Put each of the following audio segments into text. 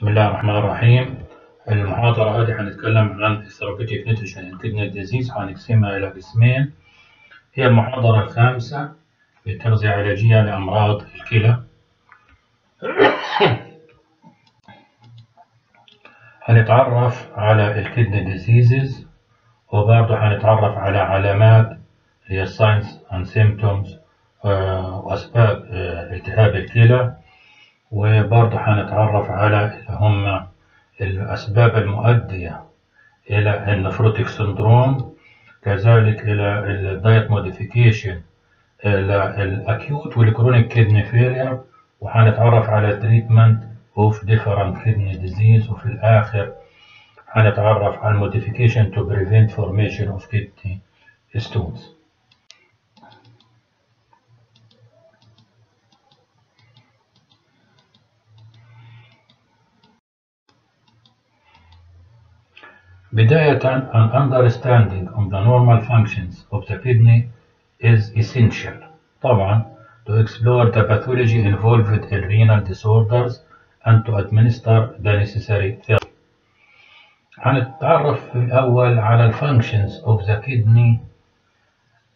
بسم الله الرحمن الرحيم. المحاضرة هذه هنتكلم عن ال therapeutic nutrition in kidney disease هنقسمها إلى قسمين هي المحاضرة الخامسة في التغذية العلاجية لأمراض الكلى. هنتعرف على ال kidney diseases وبرضه هنتعرف على علامات هي ال signs and symptoms وأسباب آه، التهاب الكلى. وبرضه هنتعرف على هم الأسباب المؤدية إلى ال nephrotic syndrome كذلك إلى ال diet modification إلى ال acute وال chronic kidney failure وهنتعرف على treatment of different kidney disease وفي الآخر هنتعرف على ال modification to prevent formation of kidney stones بداية an understanding of the normal functions of the kidney is essential طبعا to explore the pathology involved in renal disorders and to administer the necessary therapy. هنتعرف في الأول على functions of the kidney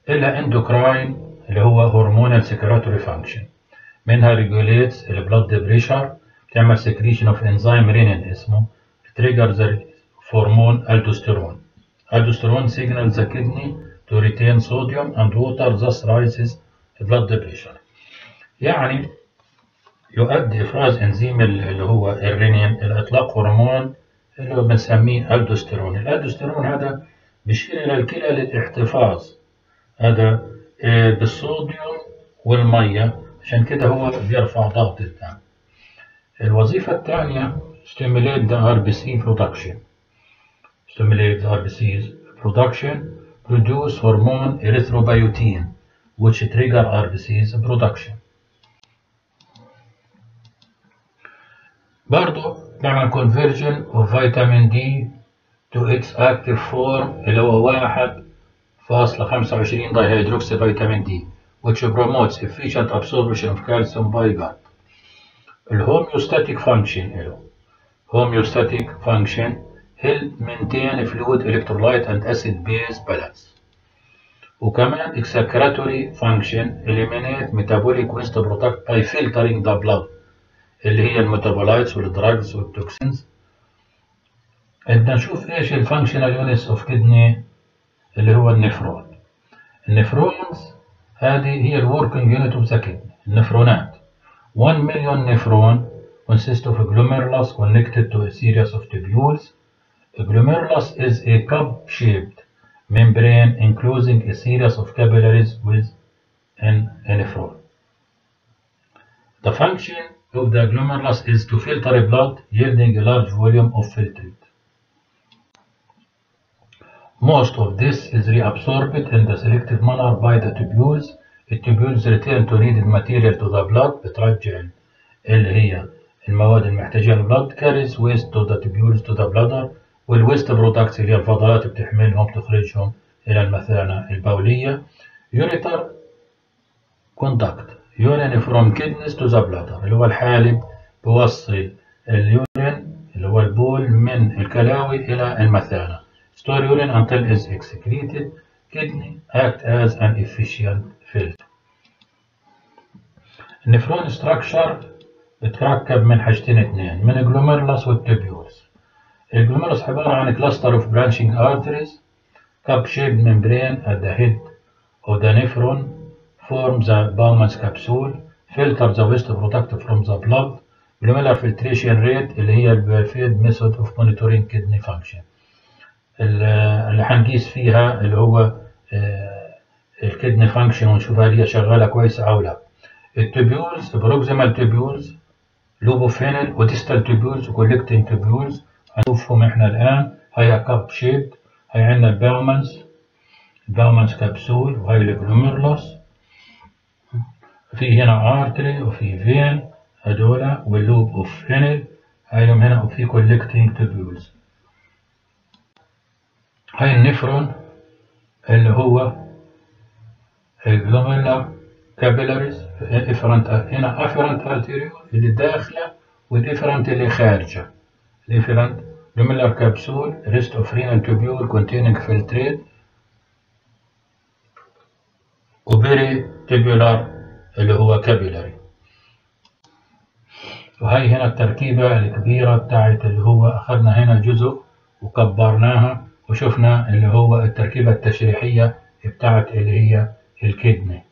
إلى endocrine اللي هو hormonal secretory function منها regulates blood pressure تعمل secretion of enzyme renin اسمه triggers the hormone aldosterone. Aldosterone signals the kidney to retain sodium and water thus rises blood pressure. يعني يؤدي إفراز إنزيم اللي هو الرينين إلى إطلاق هرمون اللي هو بنسميه الدوستيرون. الالدوستيرون هذا بيشير إلى الكلى للاحتفاظ هذا بالصوديوم والمية عشان كده هو بيرفع ضغط الدم. الوظيفة الثانية stimulate the RBC production. Stimulate the RBC's production, produce hormone erythropoietin, which trigger RBC's production. برضو نعمل conversion of vitamin D to its active form اللي هو واحد فاصلة خمسة وعشرين which promotes efficient absorption of calcium by gut. الهوميوستاتيك function له homeostatic function help maintain fluid electrolyte and acid base balance وكمان excretory function eliminate metabolic waste product by filtering the blood اللي هي الميتابولايتس والدراجز والتوكسينز بدنا نشوف إيش ال functional units of kidney اللي هو ال nephron ال nephrons هذه هي ال working unit of the kidney النفرونات 1 مليون نفرون consist of glomerulus connected to a series of tubules glomerulus is a cup-shaped membrane enclosing a series of capillaries with an nephron. The function of the glomerulus is to filter blood, yielding a large volume of filtrate. Most of this is reabsorbed in the selective manner by the tubules. The tubules return to needed material to the blood بترجع اللي هي المواد المحتاجة للبلد carries waste to the tubules to the bladder والويست برودكتس اللي هي الفضلات بتحملهم تخرجهم إلى المثانة البولية. يوريتر conduct urine from kidneys to the bladder اللي هو الحالب بوصل ال urine اللي هو البول من الكلاوي إلى المثانة. Store urine until is excreted. Kidney act as an efficient filter. ال nephron structure بتركب من حاجتين اتنين من ال glomerulus وال tubules ال glomerulus عبارة عن cluster of branching arteries cup-shaped membrane at the head of the nephron form the Bowman's capsule filter the waste product from the blood glomerular filtration rate اللي هي preferred method of monitoring kidney function اللي هنقيس فيها اللي هو ال kidney function ونشوف هل هي شغالة كويسة أو لا التوبيولز بروكسيمال توبيولز لوبوفينل وديستال توبيولز وكولكتنج توبيولز هنشوفهم إحنا الآن. هي cup shape هي عندنا ال Bowman's ال Bowman's capsule وهي ال glomerulus في هنا artery وفي vein هدول و ال loop of Henle هايهم هنا وفي collecting tubules هاي النفرون اللي هو ال glomerular capillaries afferent هنا afferent arteriole اللي داخله و ال efferent اللي خارجة. الإفرنت لوميلر كبسول ريست اوف رينال تubule containing filtrate و peritubular اللي هو capillary وهي هنا التركيبة الكبيرة بتاعت اللي هو أخذنا هنا جزء وكبرناها وشفنا اللي هو التركيبة التشريحية بتاعت اللي هي ال kidney.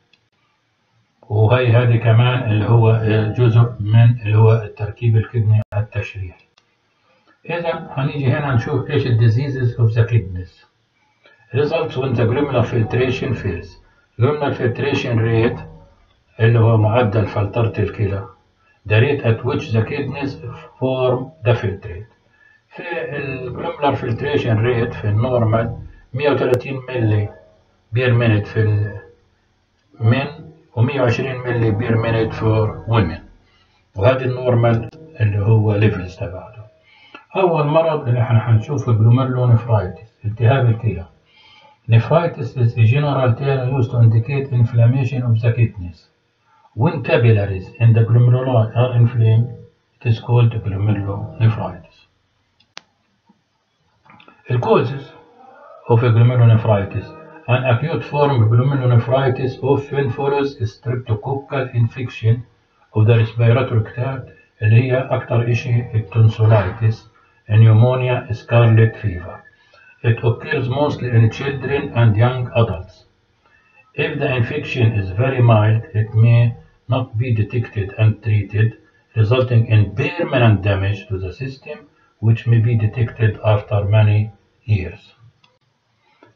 وهي هذه كمان اللي هو جزء من اللي هو التركيب ال kidney التشريحي. إذا هنيجي هنا نشوف إيش ال diseases of the kidneys results when the glomerular filtration fails glomerular filtration rate اللي هو معدل فلترة الكلى. The rate at which the kidneys form the filtrate. في ال glomerular filtration rate في ال normal 130 ملي per minute في ال men و120 ملي per minute for women. وهذه ال normal اللي هو levels تبعته. أول مرض اللي إحنا هنشوفه glomerulonephritis التهاب الكلى Nephritis is a general term used to indicate inflammation of the kidneys. When capillaries in the glomeruli are inflamed, it is called glomerulonephritis. The causes of glomerulonephritis An acute form of glomerulonephritis often follows a streptococcal infection of the respiratory tract اللي هي أكتر إشي التونسولايتس pneumonia scarlet fever. It occurs mostly in children and young adults. If the infection is very mild, it may not be detected and treated, resulting in permanent damage to the system, which may be detected after many years.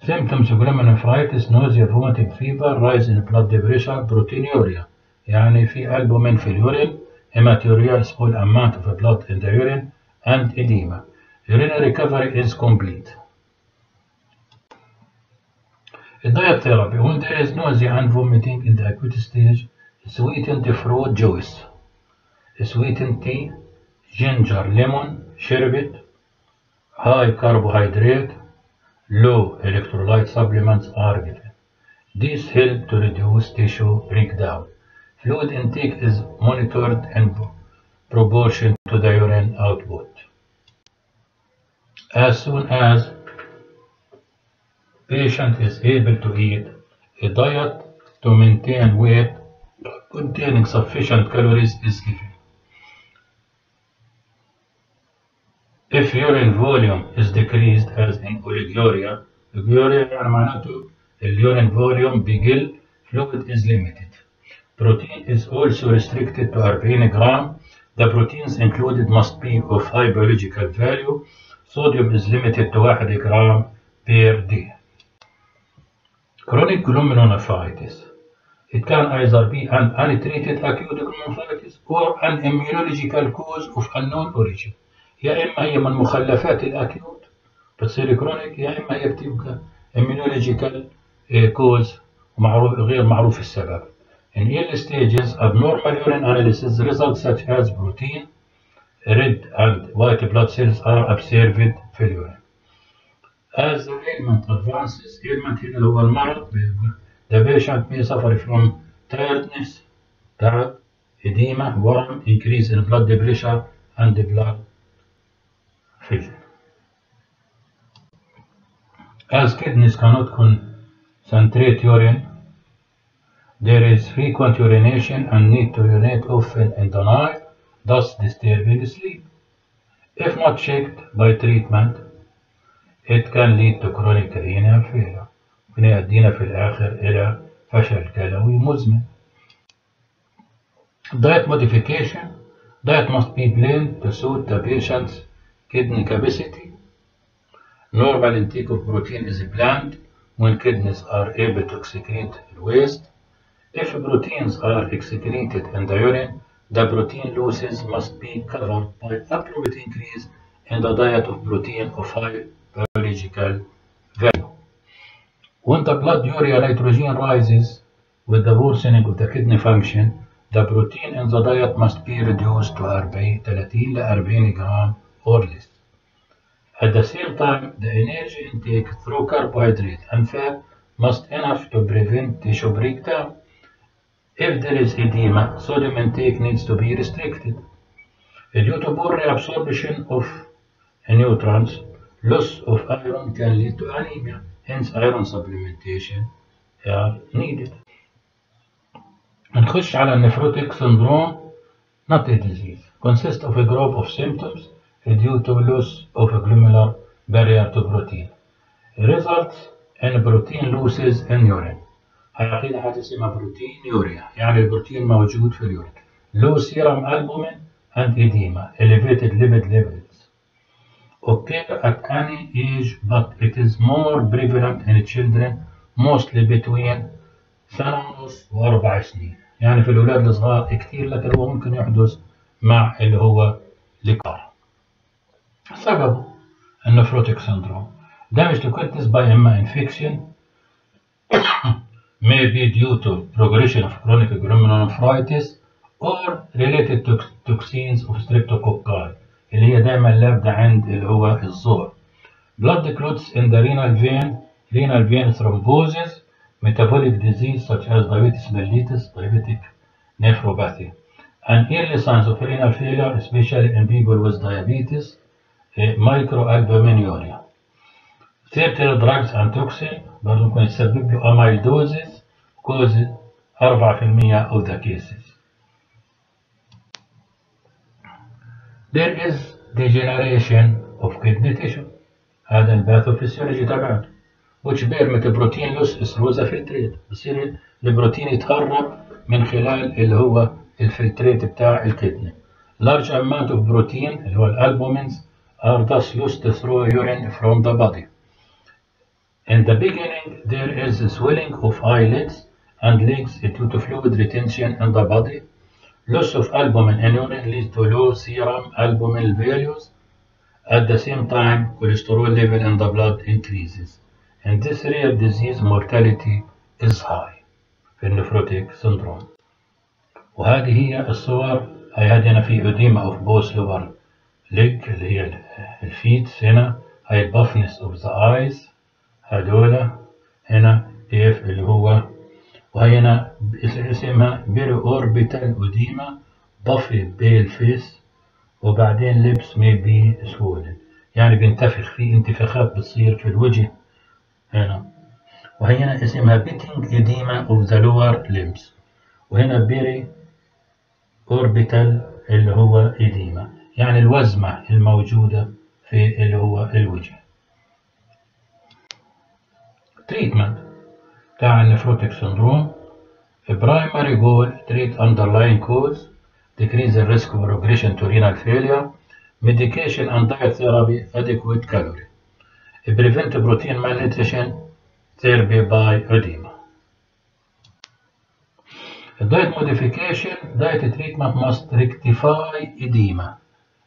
Symptoms of glomerulonephritis, nausea, vomiting, fever, rise in blood pressure, proteinuria. يعني في albumin في اليورين, hematuria, small amount of blood in the urine, and edema. Urinary recovery is complete. Diet therapy. When there is nausea and vomiting in the acute stage, sweetened fruit juice, sweetened tea, ginger, lemon, sherbet, high carbohydrate, low electrolyte supplements are given. These help to reduce tissue breakdown. Fluid intake is monitored in proportion to the urine output. As soon as patient is able to eat a diet to maintain weight containing sufficient calories is given. If urine volume is decreased as in oliguria, oliguria يعني معناته الurine volume بيقل fluid is limited. Protein is also restricted to 40 gram. The proteins included must be of high biological value. Sodium is limited to 1 gram per day. Chronic glomerulonephritis. It can either be an untreated acute glomerulonephritis or an immunological cause of unknown origin. يا إما هي من مخلفات الأكيوت بتصير كرونيك يا إما هي بتبقى immunological cause ومعروف غير معروف السبب. In early stages, abnormal urine analysis results such as protein, red and white blood cells are observed اليورين. As the ailment advances, ailment هنا هو المرض the patient may suffer from tiredness, تعب, edema, worm, increase in blood pressure and blood pressure. As kidneys cannot concentrate urine, there is frequent urination and need to urinate often in the night, thus disturbing sleep. If not checked by treatment, it can lead to chronic renal failure. ممكن يؤدينا في الآخر إلى فشل كلوي مزمن. Diet modification. Diet must be planned to suit the patient's kidney capacity. Normal intake of protein is planned when kidneys are able to excrete waste. If proteins are excreted in the urine, the protein losses must be covered by appropriate increase in the diet of protein of high biological value. When the blood urea nitrogen rises with the worsening of the kidney function, the protein in the diet must be reduced to 40 30 ل 40 gram or less. At the same time, the energy intake through carbohydrate and fat must enough to prevent tissue breakdown. If there is edema, sodium intake needs to be restricted. Due to poor reabsorption of nutrients, loss of iron can lead to anemia. Hence, iron supplementation are needed. نخش على النفروتيك syndrome not a disease consists of a group of symptoms due to loss of a glomerular barrier to protein results in protein losses in urine هيعطينا حاجة اسمها بروتين يوريا يعني البروتين موجود في اليورين low serum albumin and edema elevated lipid levels. occur at any age but it is more prevalent in children mostly between سنة وأربع سنين. يعني في الأولاد الصغار كتير لكن هو ممكن يحدث مع اللي هو الكبار. سببه النفروتيك سندروم. damage to kidneys by إما infection. may be due to progression of chronic glomerulonephritis or related to toxins of streptococci اللي هي دايما لابدة عند اللي هو الزور blood clots in the renal vein renal vein thrombosis metabolic disease such as diabetes mellitus diabetic nephropathy and early signs of renal failure especially in people with diabetes microalbuminuria certain drugs and toxin برضه ممكن يسبب له amyloidosis cause 4% of the cases there is degeneration of kidney tissue هذا الباثوفيسيولوجي تبعته which permit protein loss through the filtrate بصير البروتين يتهرب من خلال اللي هو الفلتريت بتاع الكدني large amount of protein اللي هو الالبومينز are thus lost through urine from the body in the beginning there is swelling of eyelids and legs due to fluid retention in the body loss of albumin in urine leads to low serum albumin values at the same time cholesterol level in the blood increases in this rare disease mortality is high في ال nephrotic syndrome وهذه هي الصور هذه هنا في edema of both lower leg اللي هي ال feet هنا هي ال puffiness of the eyes هذولا هنا كيف اللي هو وهي هنا اسمها periorbital edema puffy pale face وبعدين lips may be swollen يعني بينتفخ في انتفاخات بتصير في الوجه. هنا. وهي هنا اسمها pitting edema of the lower limbs. وهنا periorbital اللي هو edema يعني الوزمة الموجودة في اللي هو الوجه. treatment بتاع ال nephrotic syndrome primary goal treat underlying cause decrease the risk of progression to renal failure medication and diet therapy adequate calorie prevent protein malnutrition therapy by edema الدايت موديفيكيشن دايت تريتمنت ماست ريكتيفاي اديما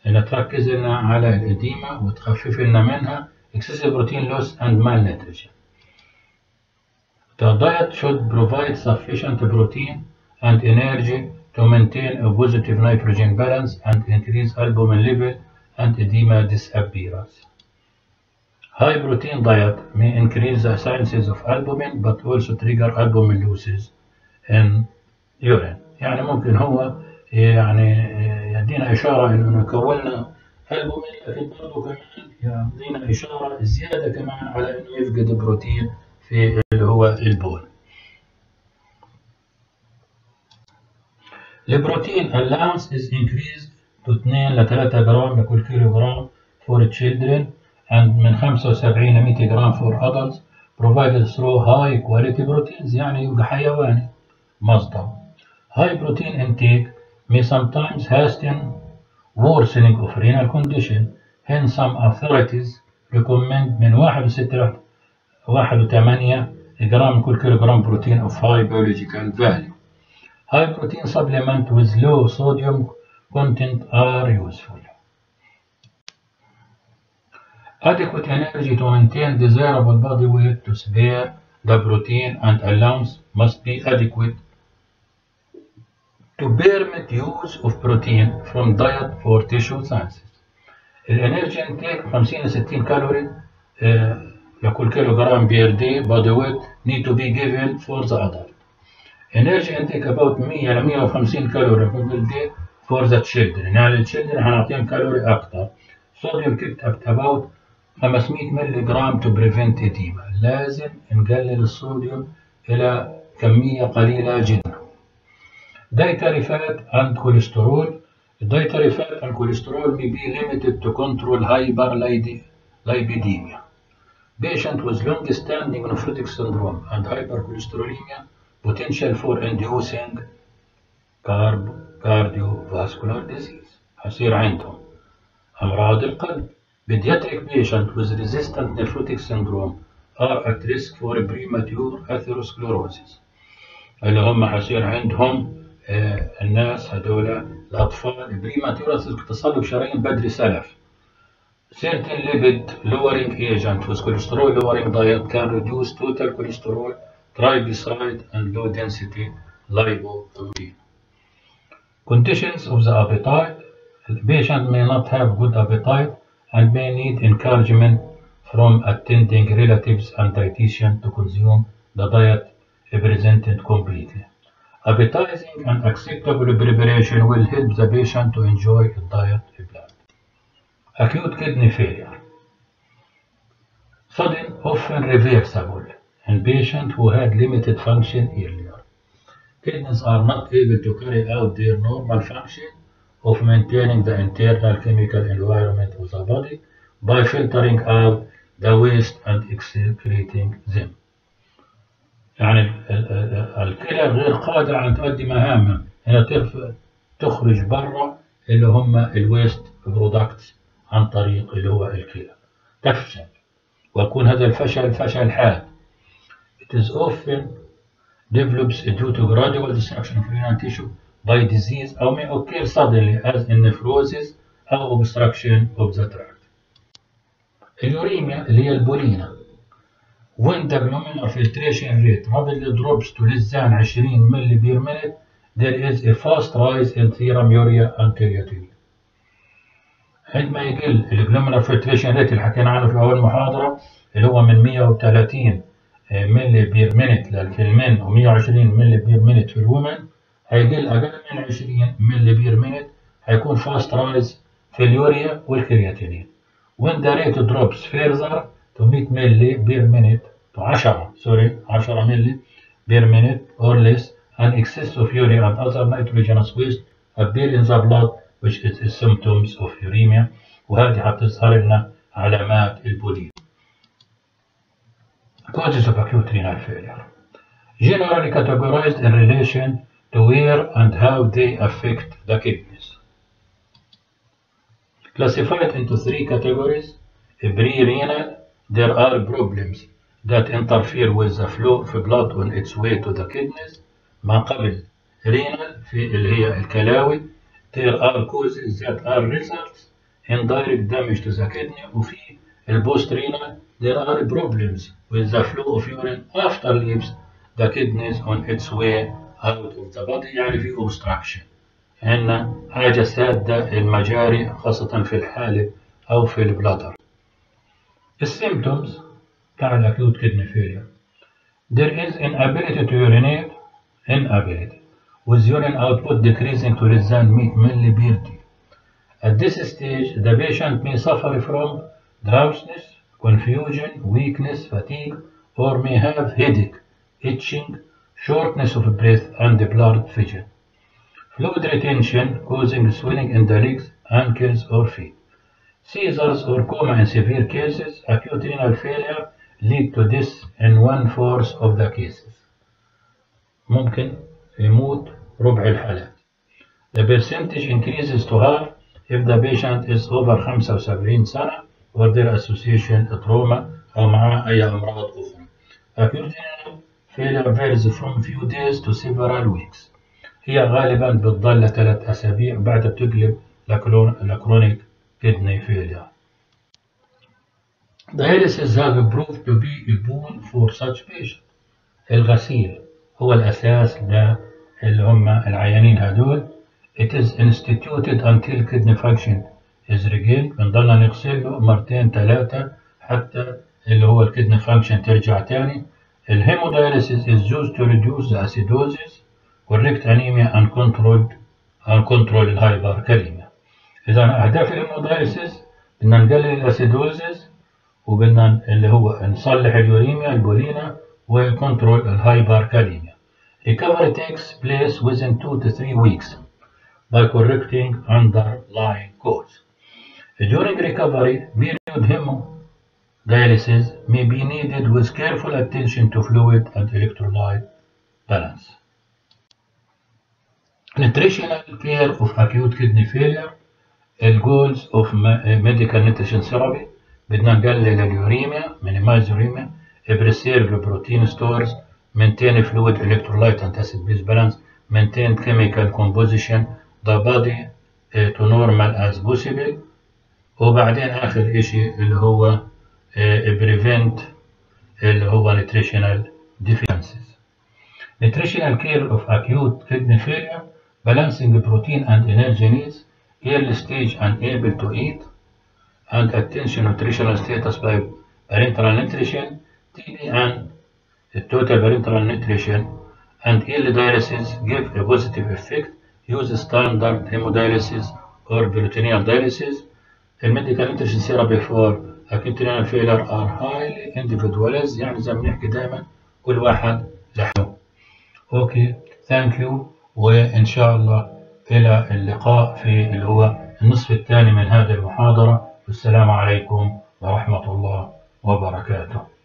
ان تركز لنا على الاديما وتخفف لنا منها excessive protein loss and malnutrition The diet should provide sufficient protein and energy to maintain a positive nitrogen balance and increase albumin level and edema disappearance. High protein diet may increase the chances of albumin but also trigger albumin losses in urine. يعني ممكن هو يعني يدينا إشارة إنه كوننا البومين لكن برضه كمان يعطينا إشارة زيادة كمان على إنه يفقد بروتين في اللي هو البول. البروتين allowance is increased to 2 ل 3 جرام لكل كيلو جرام for children and من 75 ل 100 جرام for adults provided through high quality proteins يعني يبقى حيواني مصدر. High protein intake may sometimes hasten worsening of renal condition. Hence some authorities recommend من 1 ل 6 1 8 جرام كل كيلو جرام بروتين of high biological value. High protein supplement with low sodium content are useful. Adequate energy to maintain desirable body weight to spare the protein and allowance must be adequate to permit use of protein from diet for tissue sciences. ال energy intake 50 ل 60 كالوري لكل كيلوغرام per day body weight need to be given for the adult energy intake about 100 ل 150 calorie per day for the children. يعني على حنعطيهم كالوري أكثر sodium kept about 500 ملي جرام to prevent edema لازم نقلل الصوديوم إلى كمية قليلة جدا. dietary fat and cholesterol. دايتري فات اند كوليسترول بي بي ليمتد تو كنترول هايبر لايبيديميا patient with long-standing nephrotic syndrome and hypercholesterolemia potential for inducing cardiovascular disease هصير عندهم أمراض القلب pediatric patient with resistant nephrotic syndrome are at risk for premature atherosclerosis اللي هم حصير عندهم آه الناس هذول الأطفال premature تصلب شرايين بدري سلف certain lipid lowering agent with cholesterol lowering diet can reduce total cholesterol triglyceride and low density lipoprotein conditions of the appetite the patient may not have good appetite and may need encouragement from attending relatives and dietitian to consume the diet presented completely. Appetizing and acceptable preparation will help the patient to enjoy the diet. Acute kidney failure. Sudden, often reversible in patients who had limited function earlier. Kidneys are not able to carry out their normal function of maintaining the internal chemical environment of the body by filtering out the waste and excreting them. يعني الكلى غير قادرة على أن تؤدي مهامها هي تخرج برا اللي هم ال waste products عن طريق اللي هو الكلى تفشل ويكون هذا الفشل فشل حاد It is often develops due to gradual destruction of renal tissue by disease أو may occur suddenly as in nephrosis أو obstruction of the tract. ال uremia اللي هي البولينا when the glomerular filtration rate rapidly drops to less than 20 ملي per minute there is a fast rise in serum urea and creatinine. عندما يقل ال glomerular filtration rate اللي حكينا عنه في أول محاضرة اللي هو من 130 ملي per minute لل men و120 ملي per minute في ال women هيقل أقل من 20 ملي per minute هيكون fast rise في ال urea و ال creatinine. When the rate drops further to 100 ملي per minute to 10 sorry 10 ملي per minute or less an excess of urea and other nitrogenous waste appear in the blood which is the symptoms of uremia وهذه هتظهر لنا علامات البولينا. Causes of acute renal failure. Generally categorized in relation to where and how they affect the kidneys. Classified into three categories. Pre-renal, there are problems that interfere with the flow of blood on its way to the kidneys. ما قبل renal في اللي هي الكلاوي there are causes that are results in direct damage to the kidney وفي renal there are problems with the flow of urine after leaves the kidneys on its way out of the body يعني في obstruction عندنا حاجة سادة المجاري خاصة في الحالب أو في البلادر السيمتومز بتاع الأكيوت كدني فيلير there is inability to urinate inability with urine output decreasing to less than 100 milli per day. At this stage, the patient may suffer from drowsiness, confusion, weakness, fatigue, or may have headache, itching, shortness of breath, and blood fidget. Fluid retention causing swelling in the legs, ankles, or feet. Seizures or coma in severe cases, acute renal failure lead to this in one-fourth of the cases. ممكن يموت ربع الحالات. The percentage increases to half if the patient is over 75 سنة or their association trauma أو معاه أي أمراض أخرى. Acute failure varies from few days to several weeks. هي غالبا بتضل ثلاث أسابيع بعد بتقلب لكرونيك kidney failure. Dialysis have proved to be a boon for such patients. الغسيل هو الأساس اللي هم العيانين هدول it is instituted until kidney function is regained. بنضلنا نغسله مرتين ثلاثة حتى اللي هو ال kidney function ترجع تاني. ال hemodialysis is used to reduce the acidosis. Correct anemia and controlled and control ال hyperkalemia إذا أهداف ال hemodialysis بدنا نقلل ال acidosis وبدنا اللي هو نصلح اليوريميا البولينا وكنترول الهايبركاليميا Recovery takes place within 2 to 3 weeks by correcting underlying cause. During recovery, period hemodialysis may be needed with careful attention to fluid and electrolyte balance. Nutritional care of acute kidney failure الجولز of medical nutrition therapy بدنا نقلل اليوريميا minimize uremia preserve protein stores maintain fluid electrolyte and acid base balance maintain chemical composition the body uh, to normal as possible وبعدين آخر إشي اللي هو uh, prevent اللي هو nutritional deficiencies nutritional care of acute kidney failure balancing protein and energy needs early stage and able to eat and attention nutritional status by parenteral nutrition TB and total parenteral nutrition and dialysis give a positive effect use standard hemodialysis or peritoneal dialysis the medical nutrition therapy for acute renal failure are highly individualized يعني زي ما بنحكي دائما كل واحد لحاله okay thank you وان شاء الله إلى اللقاء في اللي هو النصف الثاني من هذه المحاضرة والسلام عليكم ورحمة الله وبركاته